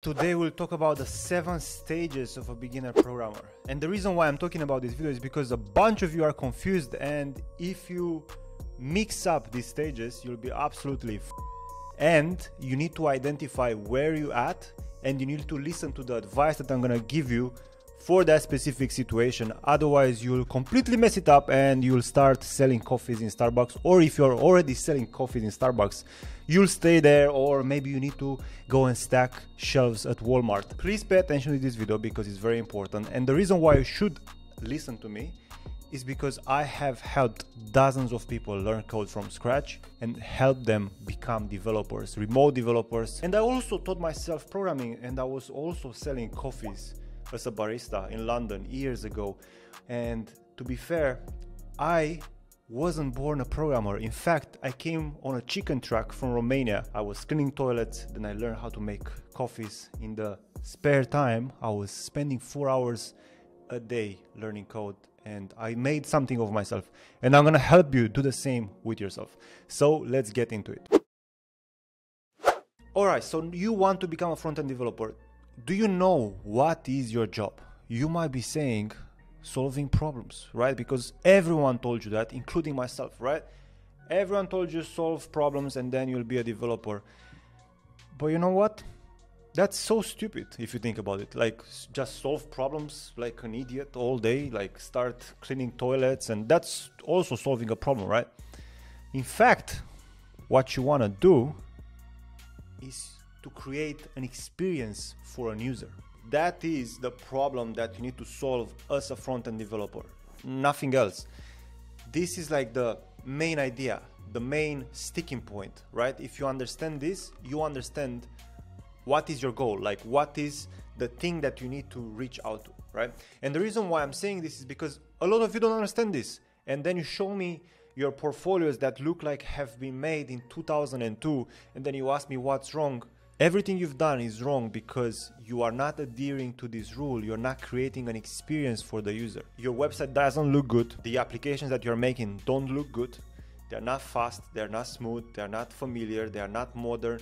Today we'll talk about the seven stages of a beginner programmer. And the reason why I'm talking about this video is because a bunch of you are confused and if you mix up these stages, you'll be absolutely and you need to identify where you at and you need to listen to the advice that I'm to give you for that specific situation. Otherwise, you'll completely mess it up and you'll start selling coffees in Starbucks. Or if you're already selling coffees in Starbucks, you'll stay there, or maybe you need to go and stack shelves at Walmart. Please pay attention to this video because it's very important. And the reason why you should listen to me is because I have helped dozens of people learn code from scratch and help them become developers, remote developers. And I also taught myself programming and I was also selling coffees as a barista in London years ago. And to be fair, I wasn't born a programmer. In fact, I came on a chicken truck from Romania. I was cleaning toilets, then I learned how to make coffees. In the spare time, I was spending four hours a day learning code and I made something of myself. And I'm gonna help you do the same with yourself. So let's get into it. Alright, so you want to become a front end developer do you know what is your job? You might be saying solving problems, right? Because everyone told you that, including myself, right? Everyone told you solve problems and then you'll be a developer. But you know what? That's so stupid if you think about it. Like just solve problems like an idiot all day, like start cleaning toilets and that's also solving a problem, right? In fact, what you want to do is to create an experience for an user. That is the problem that you need to solve as a front-end developer. Nothing else. This is like the main idea, the main sticking point, right? If you understand this, you understand what is your goal, like what is the thing that you need to reach out to, right? And the reason why I'm saying this is because a lot of you don't understand this. And then you show me your portfolios that look like have been made in 2002 and then you ask me what's wrong everything you've done is wrong because you are not adhering to this rule. You're not creating an experience for the user. Your website doesn't look good. The applications that you're making don't look good. They're not fast. They're not smooth. They're not familiar. They're not modern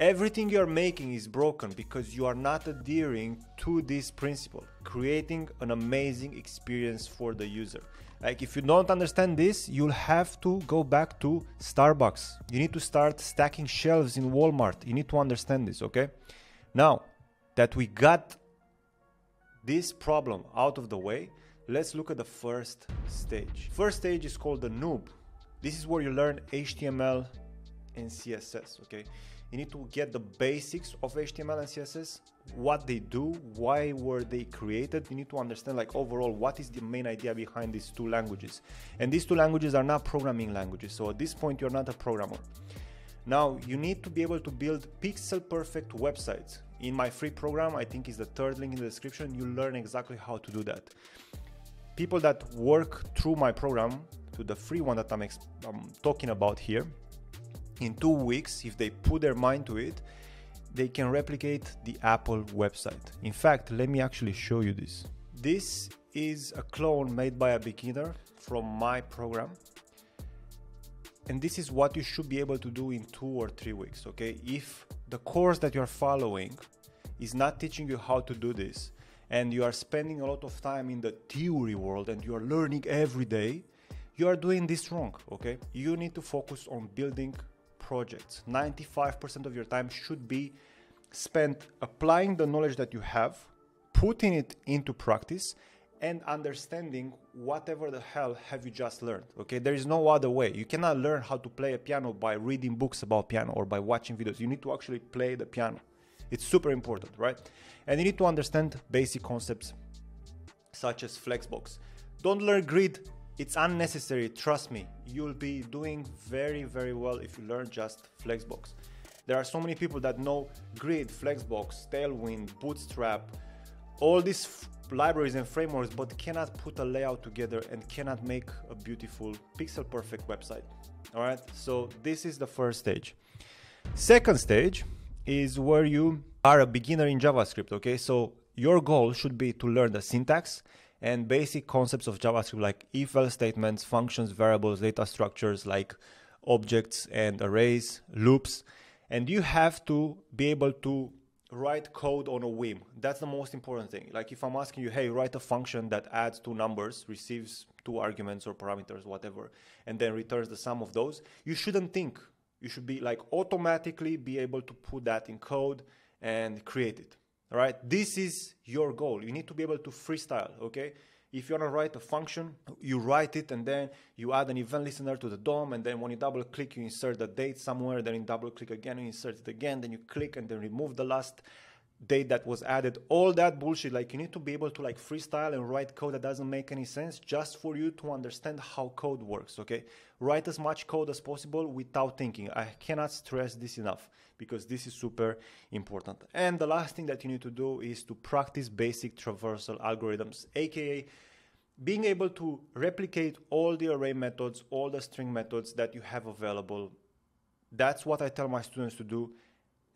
everything you're making is broken because you are not adhering to this principle creating an amazing experience for the user like if you don't understand this, you'll have to go back to Starbucks. You need to start stacking shelves in Walmart. You need to understand this, okay? Now that we got this problem out of the way, let's look at the first stage. First stage is called the noob. This is where you learn HTML and CSS, okay? You need to get the basics of HTML and CSS, what they do, why were they created. You need to understand like overall what is the main idea behind these two languages. And these two languages are not programming languages. So at this point you're not a programmer. Now you need to be able to build pixel perfect websites. In my free program, I think is the third link in the description, you learn exactly how to do that. People that work through my program, to the free one that I'm, I'm talking about here, in two weeks, if they put their mind to it, they can replicate the Apple website. In fact, let me actually show you this. This is a clone made by a beginner from my program. And this is what you should be able to do in two or three weeks, okay? If the course that you're following is not teaching you how to do this, and you are spending a lot of time in the theory world and you are learning every day, you are doing this wrong, okay? You need to focus on building projects. 95% of your time should be spent applying the knowledge that you have, putting it into practice, and understanding whatever the hell have you just learned. Okay, there is no other way. You cannot learn how to play a piano by reading books about piano or by watching videos. You need to actually play the piano. It's super important, right? And you need to understand basic concepts such as Flexbox. Don't learn grid it's unnecessary, trust me. You'll be doing very, very well if you learn just Flexbox. There are so many people that know Grid, Flexbox, Tailwind, Bootstrap, all these libraries and frameworks, but cannot put a layout together and cannot make a beautiful pixel perfect website. All right, so this is the first stage. Second stage is where you are a beginner in JavaScript. Okay, so your goal should be to learn the syntax and basic concepts of JavaScript like if else statements, functions, variables, data structures like objects and arrays, loops. And you have to be able to write code on a whim. That's the most important thing. Like if I'm asking you, hey, write a function that adds two numbers, receives two arguments or parameters, whatever, and then returns the sum of those, you shouldn't think. You should be like automatically be able to put that in code and create it. All right. This is your goal. You need to be able to freestyle. Okay. If you want to write a function, you write it and then you add an event listener to the DOM. And then when you double click, you insert the date somewhere. Then you double click again, you insert it again. Then you click and then remove the last date that was added. All that bullshit. Like you need to be able to like freestyle and write code that doesn't make any sense just for you to understand how code works. Okay. Write as much code as possible without thinking. I cannot stress this enough because this is super important. And the last thing that you need to do is to practice basic traversal algorithms, aka being able to replicate all the array methods, all the string methods that you have available. That's what I tell my students to do.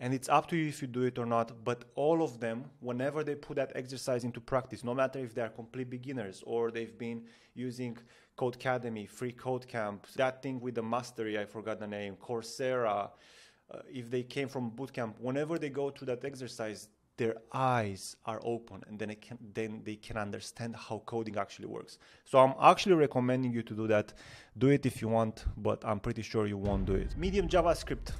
And it's up to you if you do it or not, but all of them, whenever they put that exercise into practice, no matter if they're complete beginners or they've been using Codecademy, Free Code Camp, that thing with the mastery, I forgot the name, Coursera, uh, if they came from bootcamp, whenever they go through that exercise, their eyes are open and then, can, then they can understand how coding actually works. So I'm actually recommending you to do that. Do it if you want, but I'm pretty sure you won't do it. Medium JavaScript,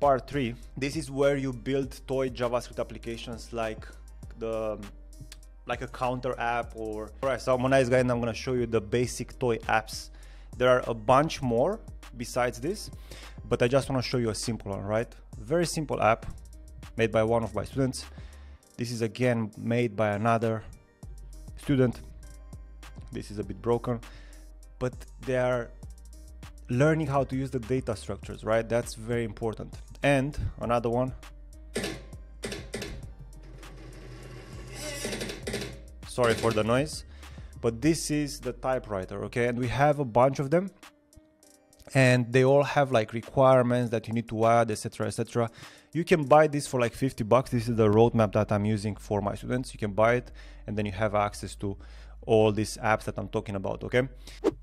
part three. This is where you build toy JavaScript applications like the like a counter app or all right so i'm a nice guy and i'm going to show you the basic toy apps there are a bunch more besides this but I just want to show you a simple one, right? Very simple app made by one of my students. This is again made by another student. This is a bit broken, but they are learning how to use the data structures, right? That's very important. And another one. Sorry for the noise, but this is the typewriter, okay? And we have a bunch of them and they all have like requirements that you need to add etc etc you can buy this for like 50 bucks this is the roadmap that i'm using for my students you can buy it and then you have access to all these apps that i'm talking about okay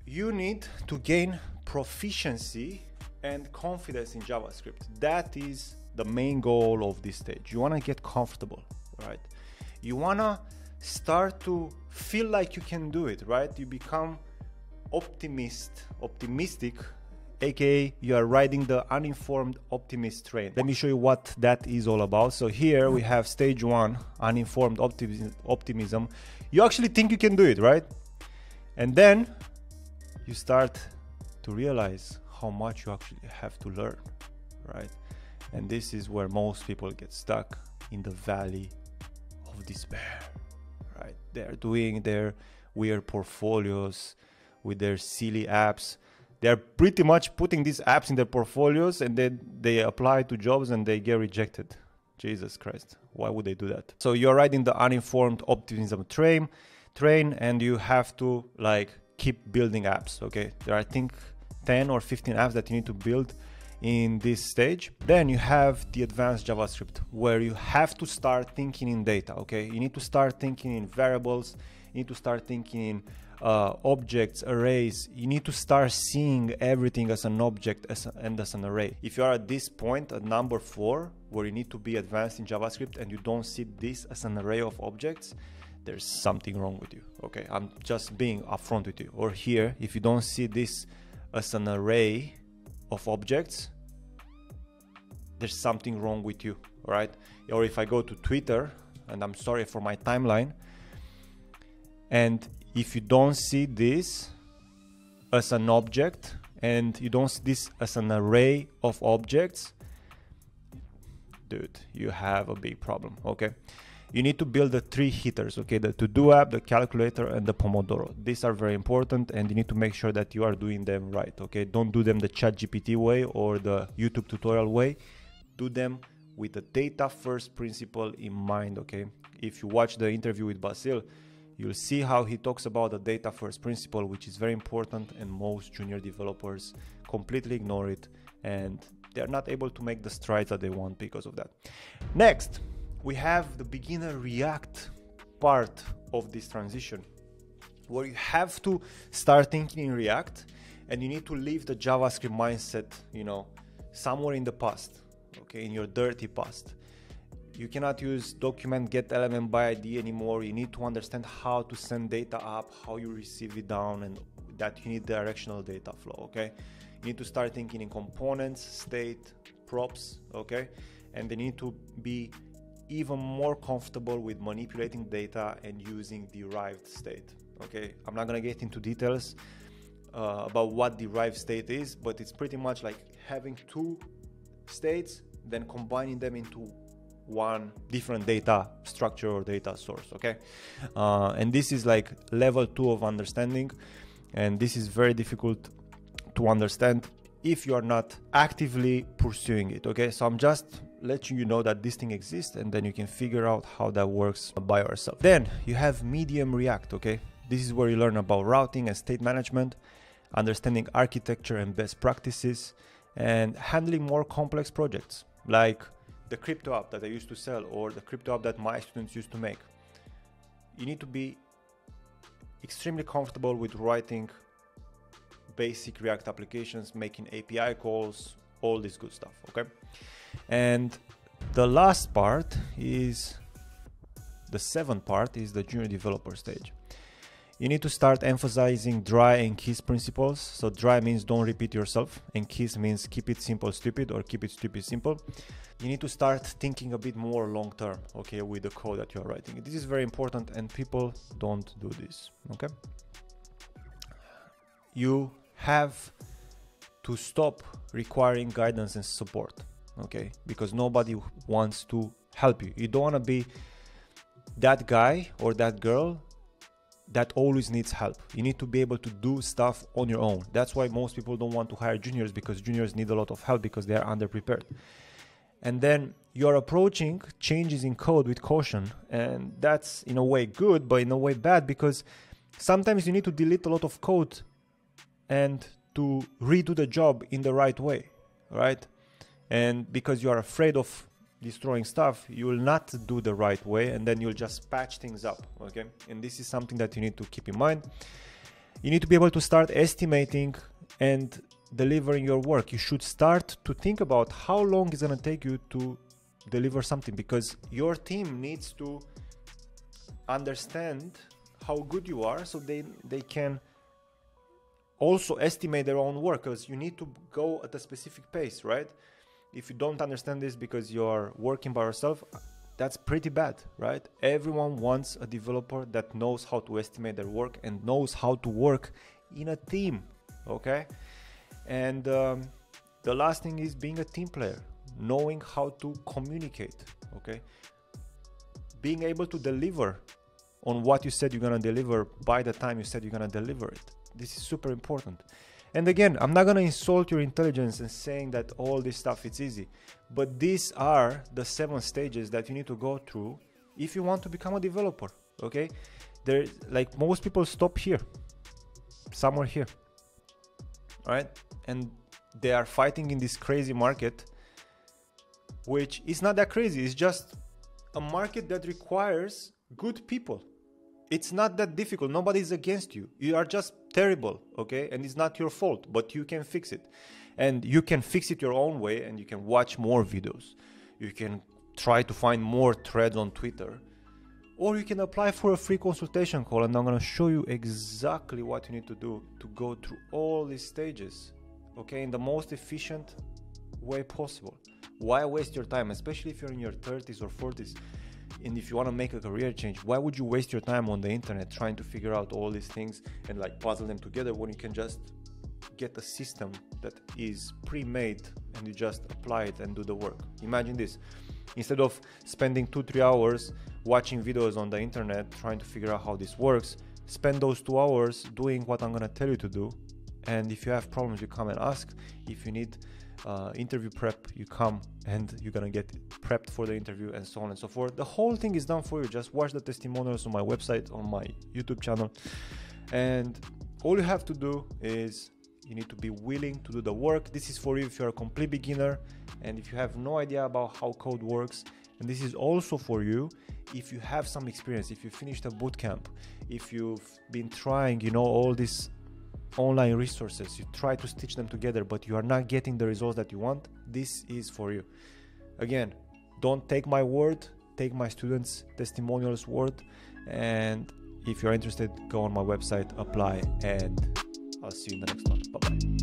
you need to gain proficiency and confidence in javascript that is the main goal of this stage you want to get comfortable right you want to start to feel like you can do it right you become optimist optimistic aka you are riding the uninformed optimist train. Let me show you what that is all about. So here we have stage one, uninformed optimism. You actually think you can do it, right? And then you start to realize how much you actually have to learn, right? And this is where most people get stuck in the valley of despair, right? They're doing their weird portfolios with their silly apps they're pretty much putting these apps in their portfolios and then they apply to jobs and they get rejected. Jesus Christ, why would they do that? So you're riding the uninformed optimism train, train, and you have to like keep building apps. Okay, there I think 10 or 15 apps that you need to build in this stage. Then you have the advanced JavaScript where you have to start thinking in data. Okay, you need to start thinking in variables. You need to start thinking in uh, objects, arrays, you need to start seeing everything as an object as a, and as an array. If you are at this point at number four, where you need to be advanced in JavaScript and you don't see this as an array of objects, there's something wrong with you. Okay, I'm just being upfront with you. Or here, if you don't see this as an array of objects, there's something wrong with you, right? Or if I go to Twitter, and I'm sorry for my timeline, and if you don't see this as an object and you don't see this as an array of objects, dude, you have a big problem, okay? You need to build the three hitters, okay? The to-do app, the calculator, and the Pomodoro. These are very important and you need to make sure that you are doing them right, okay? Don't do them the ChatGPT way or the YouTube tutorial way. Do them with the data first principle in mind, okay? If you watch the interview with Basil, you'll see how he talks about the data first principle, which is very important, and most junior developers completely ignore it and they're not able to make the strides that they want because of that. Next, we have the beginner React part of this transition where you have to start thinking in React and you need to leave the JavaScript mindset, you know, somewhere in the past, okay, in your dirty past. You cannot use document get element by id anymore. You need to understand how to send data up how you receive it down and that you need directional data flow okay? You need to start thinking in components state props okay? And they need to be even more comfortable with manipulating data and using derived state okay? I'm not to get into details uh, about what derived state is but it's pretty much like having two states then combining them into one different data structure or data source okay? Uh, and this is like level two of understanding and this is very difficult to understand if you are not actively pursuing it okay? So i'm just letting you know that this thing exists and then you can figure out how that works by yourself then you have medium react okay this is where you learn about routing and state management understanding architecture and best practices and handling more complex projects like the crypto app that I used to sell or the crypto app that my students used to make. You need to be extremely comfortable with writing basic React applications, making API calls, all this good stuff, okay? And the last part is the seventh part is the junior developer stage. You need to start emphasizing dry and KISS principles. So dry means don't repeat yourself and KISS means keep it simple stupid or keep it stupid simple. You need to start thinking a bit more long term, okay, with the code that you're writing. This is very important and people don't do this, okay? You have to stop requiring guidance and support, okay? Because nobody wants to help you. You don't want to be that guy or that girl that always needs help. You need to be able to do stuff on your own. That's why most people don't want to hire juniors because juniors need a lot of help because they are underprepared. And then you're approaching changes in code with caution. And that's in a way good, but in a way bad because sometimes you need to delete a lot of code and to redo the job in the right way, right? And because you are afraid of destroying stuff, you will not do the right way and then you'll just patch things up. Okay. And this is something that you need to keep in mind. You need to be able to start estimating and delivering your work. You should start to think about how long it's going to take you to deliver something because your team needs to understand how good you are so they they can also estimate their own work because you need to go at a specific pace right if you don't understand this because you're working by yourself, that's pretty bad, right? Everyone wants a developer that knows how to estimate their work and knows how to work in a team, okay? And um, the last thing is being a team player, knowing how to communicate, okay? Being able to deliver on what you said you're gonna deliver by the time you said you're gonna deliver it. This is super important. And again, I'm not going to insult your intelligence and saying that all this stuff it's easy, but these are the seven stages that you need to go through if you want to become a developer, okay? There like most people stop here. Somewhere here. Right? And they are fighting in this crazy market which is not that crazy. It's just a market that requires good people it's not that difficult. Nobody's against you. You are just terrible, okay? And it's not your fault, but you can fix it. And you can fix it your own way and you can watch more videos. You can try to find more threads on Twitter. Or you can apply for a free consultation call and I'm going to show you exactly what you need to do to go through all these stages, okay, in the most efficient way possible. Why waste your time, especially if you're in your 30s or 40s? And if you want to make a career change why would you waste your time on the internet trying to figure out all these things and like puzzle them together when you can just get a system that is pre-made and you just apply it and do the work? Imagine this. Instead of spending two three hours watching videos on the internet trying to figure out how this works spend those two hours doing what i'm going to tell you to do. And if you have problems you come and ask. If you need uh, interview prep you come and you're gonna get prepped for the interview and so on and so forth. The whole thing is done for you. Just watch the testimonials on my website on my youtube channel. And all you have to do is you need to be willing to do the work. This is for you if you're a complete beginner and if you have no idea about how code works. And this is also for you if you have some experience if you finished a bootcamp if you've been trying you know all these online resources, you try to stitch them together, but you are not getting the results that you want, this is for you. Again, don't take my word, take my students' testimonials word. And if you're interested, go on my website, apply, and I'll see you in the next one. Bye bye.